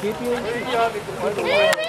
CPI, CPI,